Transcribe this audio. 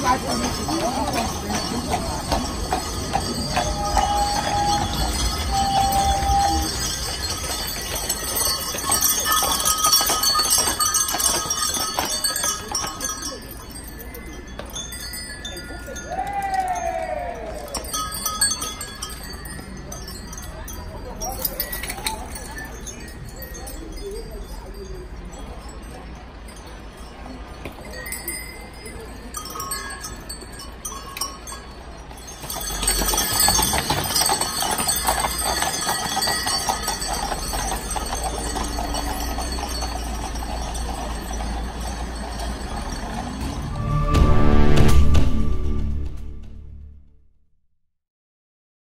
Vai, vai, vai.